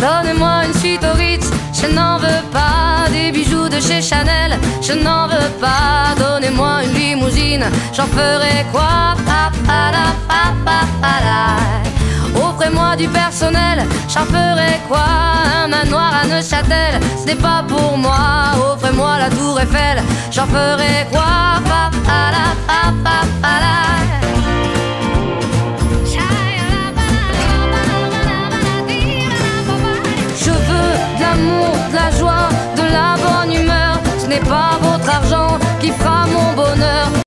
Donnez-moi une suite au Ritz, je n'en veux pas. Des bijoux de chez Chanel, je n'en veux pas. Donnez-moi une limousine, j'en ferai quoi? Offrez-moi du personnel, j'en ferai quoi? Un manoir à Neuchâtel, ce n'est pas pour moi. Offrez-moi la tour Eiffel, j'en ferai quoi? votre argent